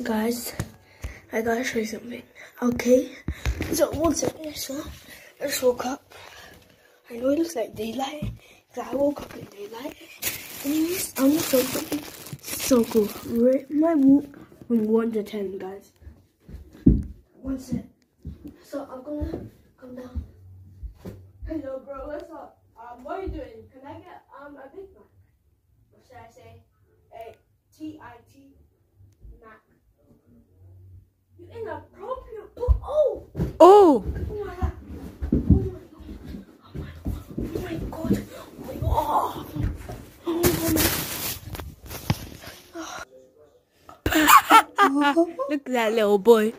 Guys, I gotta show you something. Okay, so one second. So I just woke up. I know it looks like daylight, because I woke up in daylight. Anyways, I'm gonna show something so cool. Rate my whoop from 1 to 10, guys. One sec. So I'm gonna come down. Hello, bro. What's up? Um, what are you doing? Can I get um a Big one? What should I say a T I T Mac? You inappropriate. Oh, oh, Oh! oh my god. Oh my god. Oh my god. Oh my god. Oh my oh. oh. god. Look at that little boy.